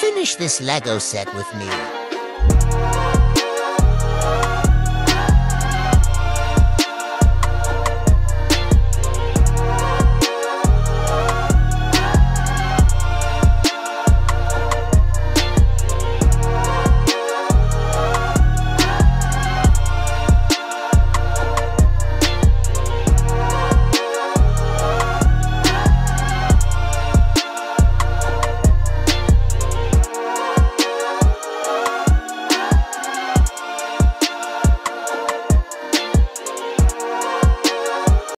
Finish this Lego set with me.